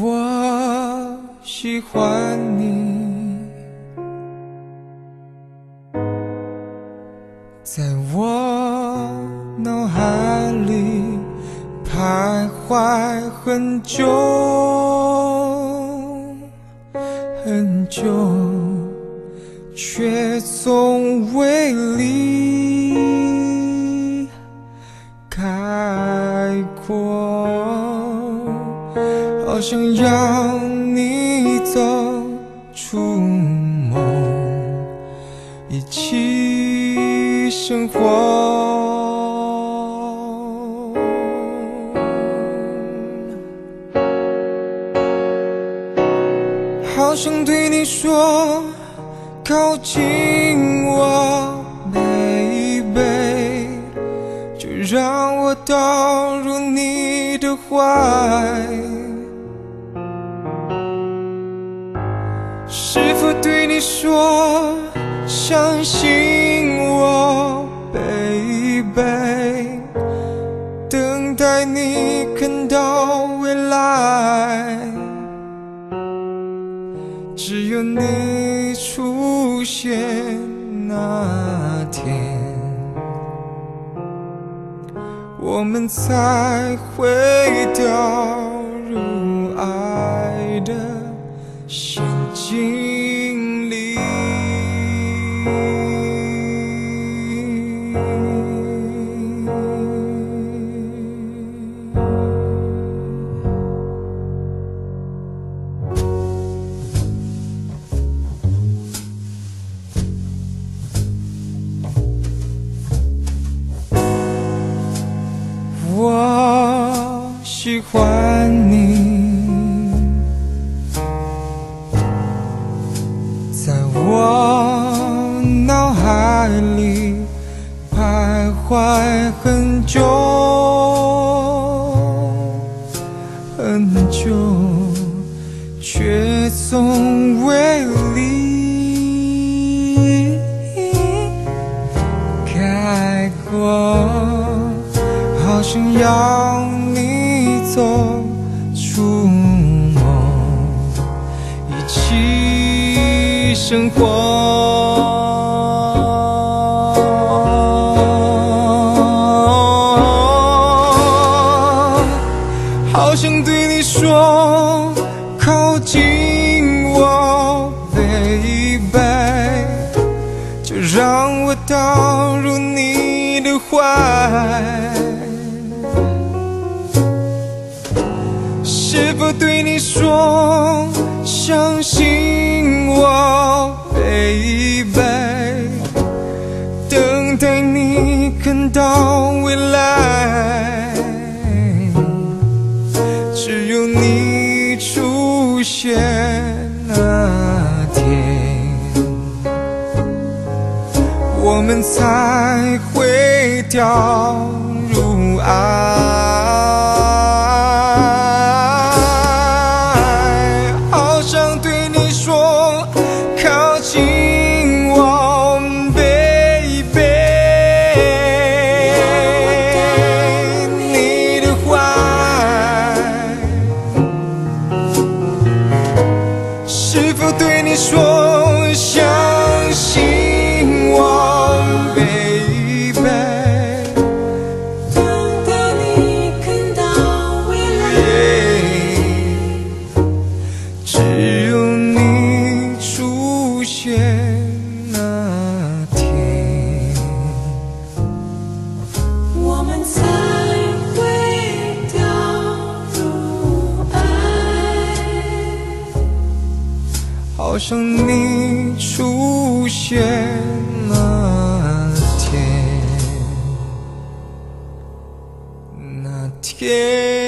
我喜欢你，在我脑海里徘徊很久很久，却从未离开过。好想要你走出梦，一起生活。好想对你说，靠近我，baby，就让我倒入你的怀。是否对你说，相信我，baby，等待你看到未来。只有你出现那天，我们才会掉入爱的陷阱喜欢你，在我脑海里徘徊很久很久，却从未出梦，一起生活。好想对你说，靠近我，baby，就让我倒入你的怀。对你说，相信我，baby，等待你看到未来。只有你出现那天，我们才会掉生你出现那天，那天。